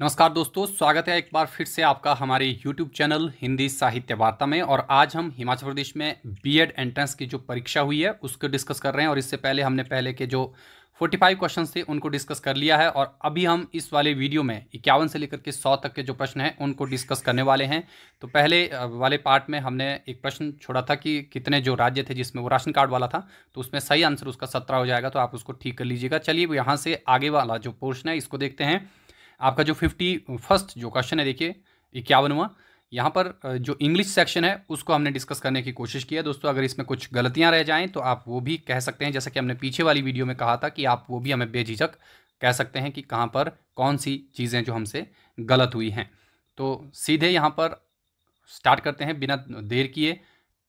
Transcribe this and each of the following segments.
नमस्कार दोस्तों, स्वागत है एक बार फिर से आपका हमारे YouTube चैनल हिंदी साहित्य वार्ता में और आज हम हिमाचल प्रदेश में बीएड एंट्रेंस की जो परीक्षा हुई है, उसको डिस्कस कर रहे हैं और इससे पहले हमने पहले के जो 45 क्वेश्चन थे, उनको डिस्कस कर लिया है और अभी हम इस वाले वीडियो में इक्यावन से लेकर के सौ तक के जो प्रश्न हैं, उनको डिस्कस करने वाले हैं। तो पहले वाले पार्ट में हमने एक प्रश्न छोड़ा था कि कितने जो राज्य थे जिसमें वो राशन कार्ड वाला था तो उसमें सही आंसर उसका सत्रह हो जाएगा तो आप उसको ठीक कर लीजिएगा। चलिए यहाँ से आगे वाला जो पोर्शन है, इसको देखते हैं। आपका जो फिफ्टी फ़र्स्ट जो क्वेश्चन है, देखिए इक्यावनवा यहाँ पर जो इंग्लिश सेक्शन है, उसको हमने डिस्कस करने की कोशिश की है। दोस्तों, अगर इसमें कुछ गलतियाँ रह जाएँ तो आप वो भी कह सकते हैं, जैसा कि हमने पीछे वाली वीडियो में कहा था कि आप वो भी हमें बेझिझक कह सकते हैं कि कहाँ पर कौन सी चीज़ें जो हमसे गलत हुई हैं। तो सीधे यहाँ पर स्टार्ट करते हैं, बिना देर किए।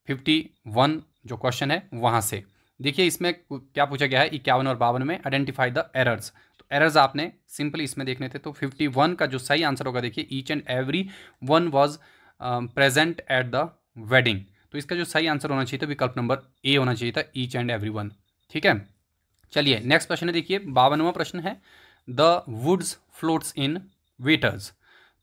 फिफ्टी वन जो क्वेश्चन है, वहाँ से। देखिए, इसमें क्या पूछा गया है? इक्यावन और बावन में आइडेंटिफाई द एरर्स एरर्स आपने सिंपली इसमें देखने थे तो 51 का जो सही आंसर होगा, देखिए each and every one was present at the wedding तो इसका जो सही आंसर होना चाहिए था, विकल्प नंबर ए होना चाहिए था ईच एंड एवरी वन ठीक है? चलिए नेक्स्ट प्रश्न है, देखिए, बावनवा प्रश्न है the woods floats in waters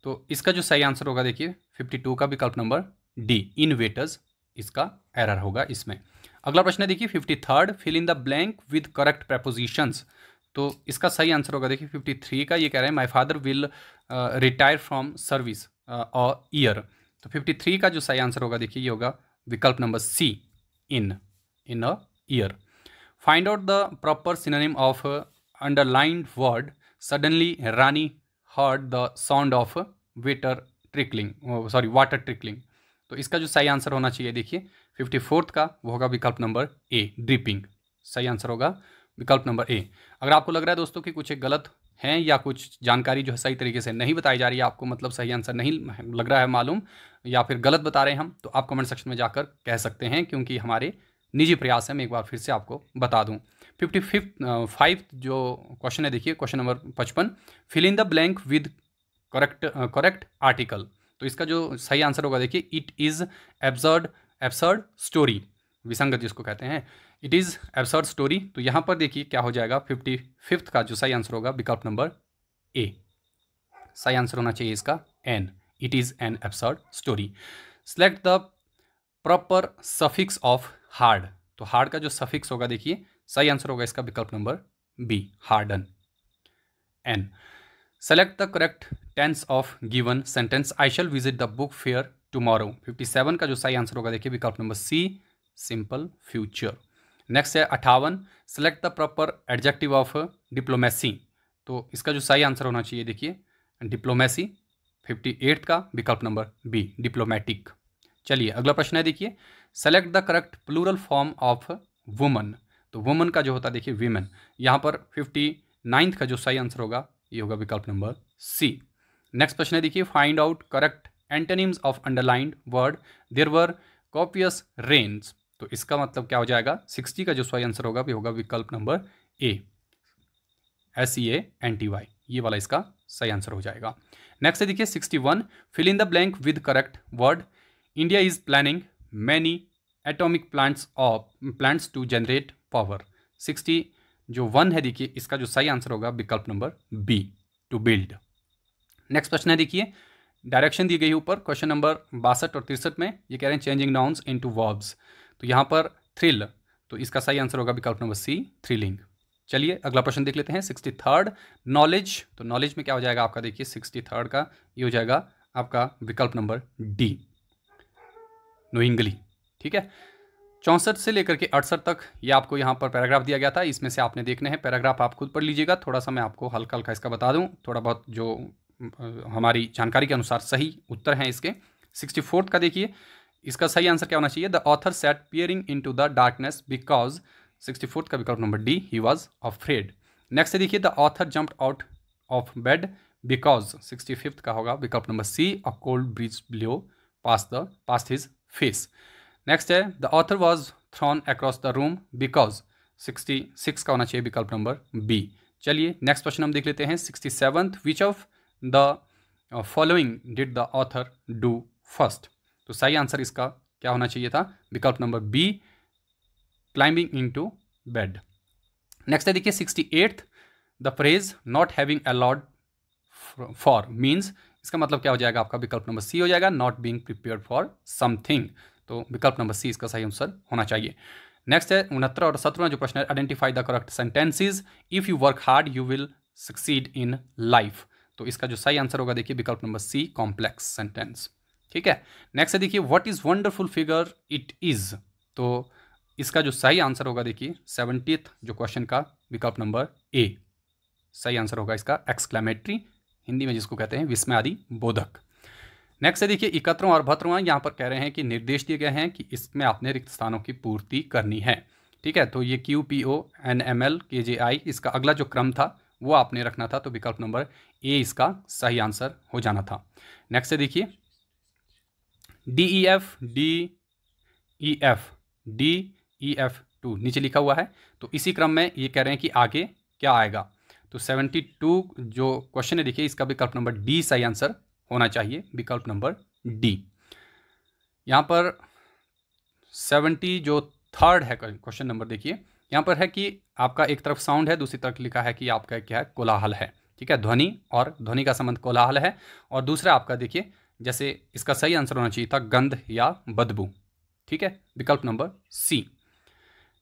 तो इसका जो सही आंसर होगा, देखिए फिफ्टी टू का विकल्प नंबर डी इन वेटर्स इसका एरर होगा इसमें. अगला प्रश्न है, देखिए fifty third fill in the blank with correct prepositions तो इसका सही आंसर होगा, देखिए फिफ्टी थ्री का ये कह रहे हैं my father will retire from service a year तो फिफ्टी थ्री का जो सही आंसर होगा, देखिए, ये होगा विकल्प number C in in a year find out the proper synonym of underlined word suddenly Rani heard the sound of water trickling sorry water trickling तो इसका जो सही आंसर होना चाहिए, देखिए फिफ्टी फोर्थ का वो होगा विकल्प नंबर ए ड्रिपिंग सही आंसर होगा विकल्प नंबर ए अगर आपको लग रहा है दोस्तों कि कुछ एक गलत हैं या कुछ जानकारी जो है सही तरीके से नहीं बताई जा रही है, आपको मतलब सही आंसर नहीं लग रहा है मालूम, या फिर गलत बता रहे हैं हम तो आप कमेंट सेक्शन में जाकर कह सकते हैं, क्योंकि हमारे निजी प्रयास है, मैं एक बार फिर से आपको बता दूँ। फिफ्टी फिफ्थ जो क्वेश्चन है, देखिए क्वेश्चन नंबर पचपन fill in the blank with correct correct article तो इसका जो सही आंसर होगा, देखिए it is absurd absurd story विसंगत जिसको कहते हैं। इट इज़ एब्सर्ड स्टोरी तो यहाँ पर देखिए क्या हो जाएगा। फिफ्टी फिफ्थ का जो सही आंसर होगा, विकल्प नंबर ए सही आंसर होना चाहिए इसका। An it is an absurd story select the proper suffix of hard तो हार्ड का जो सफिक्स होगा, देखिए, सही आंसर होगा इसका विकल्प number B harden N select the correct tense of given sentence I shall visit the book fair tomorrow fifty seven का जो सही आंसर होगा, देखिए, विकल्प number C simple future next है अठावन select the proper adjective of diplomacy तो इसका जो सही आंसर होना चाहिए, देखिए डिप्लोमेसी फिफ्टी एट का विकल्प नंबर बी डिप्लोमेटिक चलिए, अगला प्रश्न है, देखिए select the correct plural form of woman तो वुमन का जो होता है, देखिए वीमेन यहाँ पर फिफ्टी नाइन्थ का जो सही आंसर होगा, ये होगा विकल्प नंबर सी नेक्स्ट प्रश्न है, देखिए find out correct antonyms of underlined word there were copious rains तो इसका मतलब क्या हो जाएगा? सिक्सटी का जो सही आंसर होगा, भी होगा विकल्प number A. S E N T Y ये वाला इसका सही आंसर हो जाएगा। नेक्स्ट है देखिए sixty one fill in the blank with correct word India is planning many atomic plants of plants to generate power sixty जो वन है देखिए, इसका जो सही आंसर होगा विकल्प number B to build next प्रश्न है देखिए डायरेक्शन दी गई ऊपर क्वेश्चन नंबर बासठ और तिरसठ में, ये कह रहे हैं चेंजिंग नाउन्स इनटू वर्ब्स तो यहाँ पर थ्रिल तो इसका सही आंसर होगा विकल्प नंबर सी थ्रिलिंग चलिए, अगला प्रश्न देख लेते हैं सिक्सटी थर्ड नॉलेज तो नॉलेज में क्या हो जाएगा आपका? देखिए सिक्सटी थर्ड का ये हो जाएगा आपका विकल्प नंबर डी नोइंगली ठीक है? चौंसठ से लेकर के अड़सठ तक ये आपको यहाँ पर पैराग्राफ दिया गया था, इसमें से आपने देखने हैं पैराग्राफ आप खुद पढ़ लीजिएगा, थोड़ा सा मैं आपको हल्का हल्का इसका बता दूँ, थोड़ा बहुत जो हमारी जानकारी के अनुसार सही उत्तर हैं इसके। सिक्सटी का देखिए इसका सही आंसर क्या होना चाहिए? The author set peering into the darkness because sixty fourth का विकल्प number D he was afraid next देखिए the author jump out of bed because sixty fifth का होगा विकल्प number C a cold breeze blow pass the pass his face next है the author was thrown across the room because sixty six का होना चाहिए विकल्प number B चलिए next question हम देख लेते हैं sixty seventh which of the following did the author do first तो सही आंसर इसका क्या होना चाहिए था? विकल्प number B climbing into bed next है, देखिए sixty eighth the phrase not having allowed for means इसका मतलब क्या हो जाएगा? आपका विकल्प नंबर सी हो जाएगा not being prepare for something तो विकल्प नंबर सी, इसका सही आंसर होना चाहिए। नेक्स्ट है उनहत्तर और सत्रह जो प्रश्न है identify the correct sentences if you work hard you will succeed in life तो इसका जो सही आंसर होगा, देखिए, विकल्प नंबर सी कॉम्प्लेक्स सेंटेंस ठीक है? नेक्स्ट है देखिए what is wonderful figure it is तो इसका जो सही आंसर होगा देखिए सेवनटीथ जो क्वेश्चन का विकल्प नंबर ए सही आंसर होगा इसका एक्सक्लेमेटरी हिंदी में जिसको कहते हैं विस्मय आदि बोधक। नेक्स्ट है देखिए इकत्रों और बहत्तरवा यहाँ पर कह रहे हैं कि निर्देश दिए गए हैं कि इसमें आपने रिक्त स्थानों की पूर्ति करनी है। ठीक है? तो ये Q P O N M L K J I इसका अगला जो क्रम था, वो आपने रखना था तो विकल्प नंबर ए इसका सही आंसर हो जाना था। नेक्स्ट है देखिए D E F D E F D E F two नीचे लिखा हुआ है। तो इसी क्रम में ये कह रहे हैं कि आगे क्या आएगा। तो सेवेंटी टू जो क्वेश्चन है, देखिए, इसका विकल्प नंबर डी सही आंसर होना चाहिए। विकल्प नंबर डी यहाँ पर सेवेंटी जो थर्ड है क्वेश्चन नंबर देखिए। यहाँ पर है कि आपका एक तरफ़ साउंड है, दूसरी तरफ़ लिखा है कि आपका क्या है? कोलाहल है। ठीक है? ध्वनि और ध्वनि का संबंध कोलाहल है। और दूसरा आपका देखिए जैसे इसका सही आंसर होना चाहिए था गंध या बदबू। ठीक है? विकल्प नंबर सी।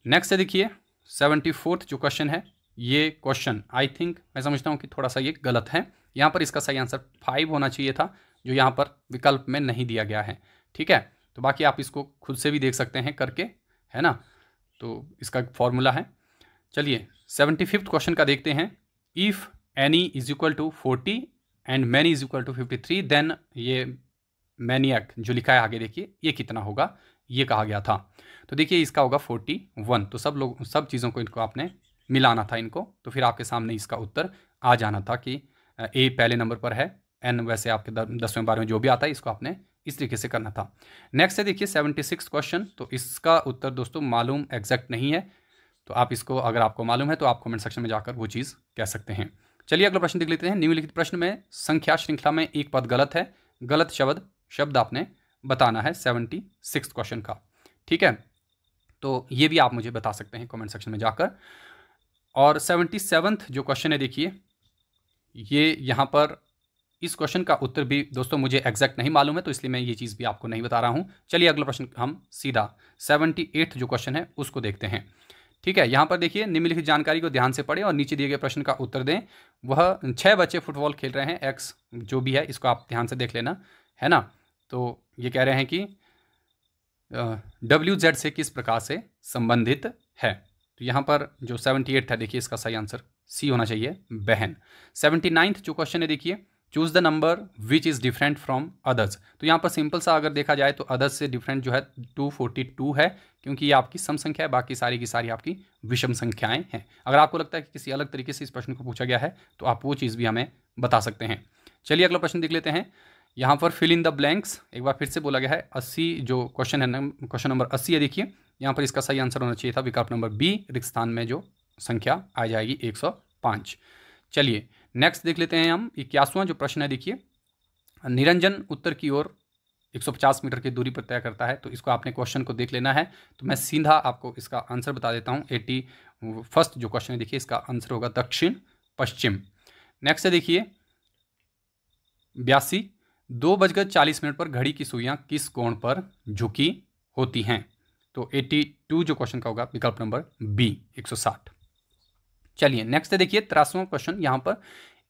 नेक्स्ट देखिए सेवेंटी फोर्थ जो क्वेश्चन है, ये क्वेश्चन आई थिंक मैं समझता हूँ कि थोड़ा सा ये गलत है। यहाँ पर इसका सही आंसर फाइव होना चाहिए था, जो यहाँ पर विकल्प में नहीं दिया गया है। ठीक है? तो बाकी आप इसको खुद से भी देख सकते हैं करके, है ना? तो इसका फॉर्मूला है। चलिए सेवेंटी फिफ्थ क्वेश्चन का देखते हैं। If any is equal to forty and many is equal to fifty three then ये मैनियक जो लिखा है आगे देखिए, ये कितना होगा? ये कहा गया था। तो देखिए, इसका होगा फोर्टी वन तो सब लोग, सब चीज़ों को इनको आपने मिलाना था इनको। तो फिर आपके सामने इसका उत्तर आ जाना था कि ए पहले नंबर पर है एन वैसे आपके दसवें बारहवें जो भी आता है, इसको आपने इस तरीके से करना था। नेक्स्ट है देखिए सेवेंटी सिक्स क्वेश्चन तो इसका उत्तर दोस्तों मालूम एग्जैक्ट नहीं है। तो आप इसको, अगर आपको मालूम है तो आप कमेंट सेक्शन में जाकर वो चीज़ कह सकते हैं। चलिए अगला प्रश्न देख लेते हैं। निम्नलिखित प्रश्न में संख्या श्रृंखला में एक पद गलत है। गलत शब्द शब्द आपने बताना है सेवेंटी सिक्स क्वेश्चन का। ठीक है? तो ये भी आप मुझे बता सकते हैं कमेंट सेक्शन में जाकर। और सेवेंटी सेवन्थ जो क्वेश्चन है देखिए, ये यहाँ पर इस क्वेश्चन का उत्तर भी दोस्तों मुझे एग्जैक्ट नहीं मालूम है तो इसलिए मैं ये चीज़ भी आपको नहीं बता रहा हूँ। चलिए अगला प्रश्न हम सीधा सेवेंटी जो क्वेश्चन है उसको देखते हैं। ठीक है, यहाँ पर देखिए, निम्नलिखित जानकारी को ध्यान से पढ़ें और नीचे दिए गए प्रश्न का उत्तर दें। वह छः बच्चे फुटबॉल खेल रहे हैं, एक्स जो भी है, इसको आप ध्यान से देख लेना, है ना? तो ये कह रहे हैं कि डब्ल्यू जेड से किस प्रकार से संबंधित है? तो यहाँ पर जो सेवेंटी एट था, देखिए, इसका सही आंसर सी होना चाहिए, बहन। सेवेंटी नाइन्थ जो क्वेश्चन है, देखिए choose the number which is different from others तो यहाँ पर सिंपल सा अगर देखा जाए तो अदर्स से डिफरेंट जो है टू फोर्टी टू है, क्योंकि ये आपकी सम संख्या है, बाकी सारी की सारी आपकी विषम संख्याएँ हैं। अगर आपको लगता है कि किसी अलग तरीके से इस प्रश्न को पूछा गया है तो आप वो चीज़ भी हमें बता सकते हैं। चलिए अगला प्रश्न देख लेते हैं। यहाँ पर फिल इन द ब्लैंक्स एक बार फिर से बोला गया है, अस्सी जो क्वेश्चन है क्वेश्चन नंबर अस्सी है, देखिए। यहाँ पर इसका सही आंसर होना चाहिए था, विकल्प नंबर बी रिक्त स्थान में जो संख्या आ जाएगी एक सौ पाँच। चलिए नेक्स्ट देख लेते हैं हम इक्यासवां जो प्रश्न है, देखिए। निरंजन उत्तर की ओर 150 मीटर की दूरी पर तय करता है तो इसको आपने क्वेश्चन को देख लेना है। तो मैं सीधा आपको इसका आंसर बता देता हूँ एटी फ़र्स्ट जो क्वेश्चन है, देखिए, इसका आंसर होगा दक्षिण पश्चिम। नेक्स्ट है, देखिए, बयासी, दो बजकर चालीस मिनट पर घड़ी की सुइयाँ किस कोण पर झुकी होती हैं? तो 82 जो क्वेश्चन का होगा, विकल्प नंबर बी 160 चलिए नेक्स्ट देखिए तिरासवां क्वेश्चन यहाँ पर।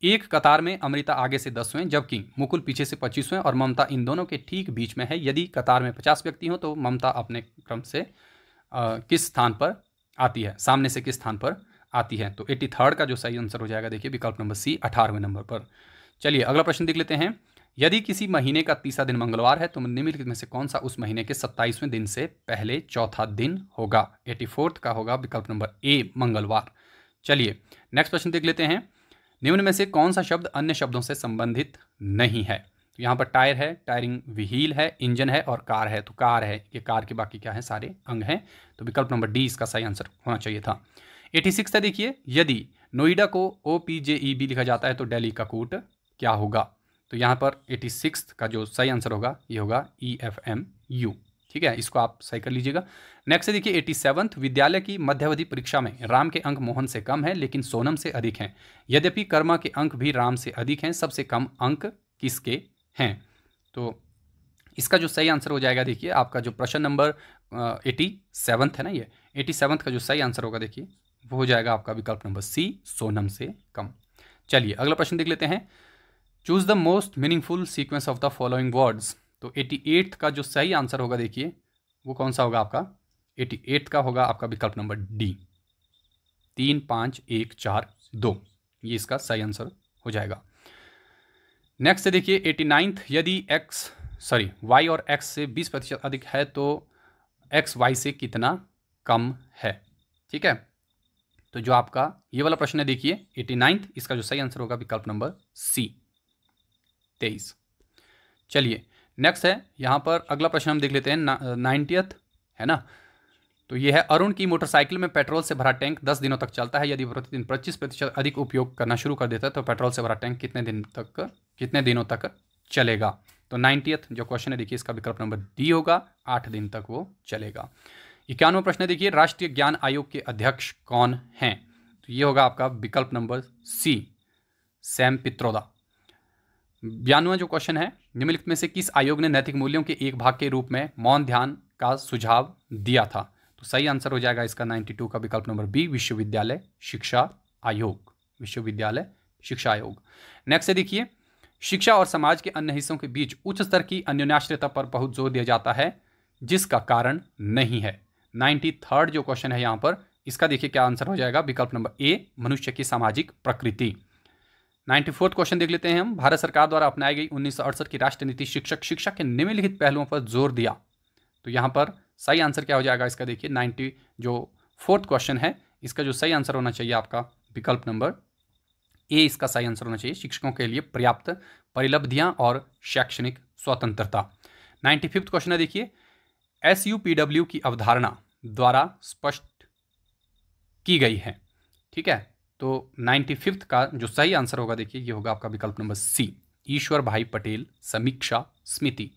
एक कतार में अमृता आगे से दसवें जबकि मुकुल पीछे से पच्चीसवें और ममता इन दोनों के ठीक बीच में है। यदि कतार में पचास व्यक्ति हो तो ममता अपने क्रम से आ, किस स्थान पर आती है? सामने से किस स्थान पर आती है? तो एट्टी थर्ड का जो सही आंसर हो जाएगा देखिए विकल्प नंबर सी अठारहवें नंबर पर। चलिए अगला प्रश्न देख लेते हैं। यदि किसी महीने का तीसरा दिन मंगलवार है तो निम्नलिखित में से कौन सा उस महीने के सत्ताईसवें दिन से पहले चौथा दिन होगा? एटी फोर्थ का होगा विकल्प नंबर ए मंगलवार। चलिए नेक्स्ट प्रश्न देख लेते हैं। निम्न में से कौन सा शब्द अन्य शब्दों से संबंधित नहीं है? तो यहाँ पर टायर है, टायरिंग व्हील है, इंजन है और कार है। तो कार है, ये कार के बाकी क्या है? सारे अंग हैं। तो विकल्प नंबर डी इसका सही आंसर होना चाहिए था। एटी सिक्स है देखिए, यदि नोएडा को ओ पी जे ई बी लिखा जाता है तो दिल्ली का कूट क्या होगा? तो यहाँ पर एटी सिक्स का जो सही आंसर होगा, ये होगा ई एफ़ एम यू ठीक है, इसको आप सही कर लीजिएगा। नेक्स्ट देखिए एटी सेवंथ विद्यालय की मध्यावधि परीक्षा में राम के अंक मोहन से कम है, लेकिन सोनम से अधिक हैं। यद्यपि कर्मा के अंक भी राम से अधिक हैं, सबसे कम अंक किसके हैं? तो इसका जो सही आंसर हो जाएगा देखिए, आपका जो प्रश्न नंबर एटी सेवन्थ है ना ये? एटी सेवन्थ का जो सही आंसर होगा देखिए, वो हो जाएगा आपका विकल्प नंबर सी सोनम से कम। चलिए, अगला प्रश्न देख लेते हैं। Choose the most meaningful sequence of the following words तो एटी एट्थ का जो सही आंसर होगा देखिए, वो कौन सा होगा आपका? एटी एट्थ का होगा आपका विकल्प नंबर डी तीन, पाँच, एक, चार, दो। ये इसका सही आंसर हो जाएगा। नेक्स्ट देखिए एटी नाइन्थ यदि एक्स सॉरी वाई और एक्स से बीस प्रतिशत अधिक है तो एक्स वाई से कितना कम है? ठीक है? तो जो आपका ये वाला प्रश्न है देखिए एटी नाइन्थ इसका जो सही आंसर होगा विकल्प नंबर सी तेईस। चलिए नेक्स्ट है, यहाँ पर अगला प्रश्न हम देख लेते हैं नाइन्टियथ है ना? तो ये है, अरुण की मोटरसाइकिल में पेट्रोल से भरा टैंक दस दिनों तक चलता है, यदि प्रतिदिन पच्चीस प्रतिशत अधिक उपयोग करना शुरू कर देता है तो पेट्रोल से भरा टैंक कितने दिन तक, कितने दिनों तक चलेगा? तो नाइन्टियथ जो क्वेश्चन है, देखिए, इसका विकल्प नंबर डी होगा, आठ दिन तक वो चलेगा। इक्यानवे प्रश्न देखिए, राष्ट्रीय ज्ञान आयोग के अध्यक्ष कौन हैं? तो ये होगा आपका विकल्प नंबर सी सैम पित्रोदा। बयानवा जो क्वेश्चन है, निम्नलिखित में से किस आयोग ने नैतिक मूल्यों के एक भाग के रूप में मौन ध्यान का सुझाव दिया था? तो सही आंसर हो जाएगा इसका 92 का विकल्प नंबर बी विश्वविद्यालय शिक्षा आयोग। विश्वविद्यालय शिक्षा आयोग। नेक्स्ट देखिए, शिक्षा और समाज के अन्य हिस्सों के बीच उच्च स्तर की अन्योन्याश्रयता पर बहुत ज़ोर दिया जाता है, जिसका कारण नहीं है। नाइन्टी थर्ड जो क्वेश्चन है यहाँ पर, इसका देखिए क्या आंसर हो जाएगा। विकल्प नंबर ए मनुष्य की सामाजिक प्रकृति। नाइन्टी फोर्थ क्वेश्चन देख लेते हैं हम। भारत सरकार द्वारा अपनाई गई उन्नीस सौ अड़सठ की राष्ट्र नीति शिक्षक, शिक्षा के निम्नलिखित पहलुओं पर ज़ोर दिया। तो यहाँ पर सही आंसर क्या हो जाएगा इसका? देखिए, नाइन्टी जो फोर्थ क्वेश्चन है, इसका जो सही आंसर होना चाहिए आपका विकल्प नंबर ए। इसका सही आंसर होना चाहिए शिक्षकों के लिए पर्याप्त परिलब्धियाँ और शैक्षणिक स्वतंत्रता। नाइन्टी फिफ्थ क्वेश्चन है, देखिए एस यू पी डब्ल्यू की अवधारणा द्वारा स्पष्ट की गई है। ठीक है? तो नाइन्टी फिफ्थ का जो सही आंसर होगा, देखिए, ये होगा आपका विकल्प नंबर सी, ईश्वर भाई पटेल, समीक्षा स्मृति।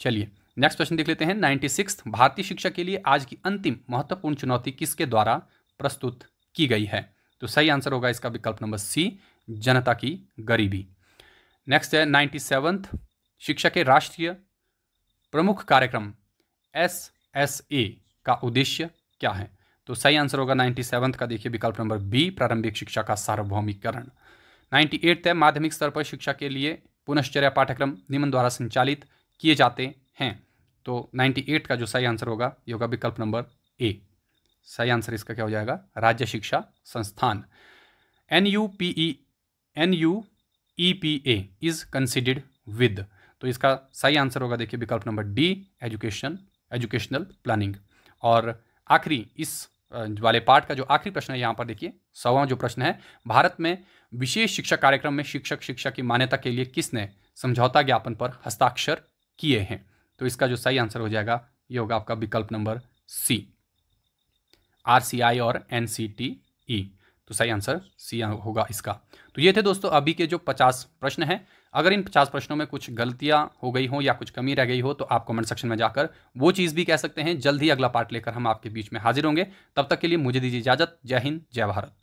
चलिए नेक्स्ट क्वेश्चन देख लेते हैं। नाइन्टी सिक्स भारतीय शिक्षा के लिए आज की अंतिम महत्वपूर्ण चुनौती किसके द्वारा प्रस्तुत की गई है? तो सही आंसर होगा इसका विकल्प नंबर सी, जनता की गरीबी। नेक्स्ट है नाइन्टी सेवंथ शिक्षा के राष्ट्रीय प्रमुख कार्यक्रम, एस एस ए का उद्देश्य क्या है? तो सही आंसर होगा नाइन्टी सेवंथ का। देखिए, विकल्प नंबर बी प्रारंभिक शिक्षा का सार्वभौमिकरण। नाइन्टी एट्थ है, माध्यमिक स्तर पर शिक्षा के लिए पुनश्चर्या पाठ्यक्रम निम्न द्वारा संचालित किए जाते हैं। तो नाइन्टी एट का जो सही आंसर होगा, ये होगा विकल्प नंबर ए सही आंसर इसका क्या हो जाएगा? राज्य शिक्षा संस्थान। N U P E N U E P A is considered with तो इसका सही आंसर होगा, देखिए, विकल्प number D education educational planning और आखिरी, इस वाले पार्ट का जो आखिरी प्रश्न है यहाँ पर देखिए, सवा जो प्रश्न है, भारत में विशेष शिक्षा कार्यक्रम में शिक्षक शिक्षा की मान्यता के लिए किसने समझौता ज्ञापन पर हस्ताक्षर किए हैं? तो इसका जो सही आंसर हो जाएगा, ये होगा आपका विकल्प नंबर सी। आर और एन सी टी ई तो सही आंसर सी होगा इसका। तो ये थे दोस्तों अभी के जो पचास प्रश्न हैं। अगर इन पचास प्रश्नों में कुछ गलतियाँ हो गई हो या कुछ कमी रह गई हो तो आप कमेंट सेक्शन में जाकर वो चीज़ भी कह सकते हैं। जल्द ही अगला पार्ट लेकर हम आपके बीच में हाजिर होंगे। तब तक के लिए मुझे दीजिए इजाज़त। जय हिंद, जय भारत।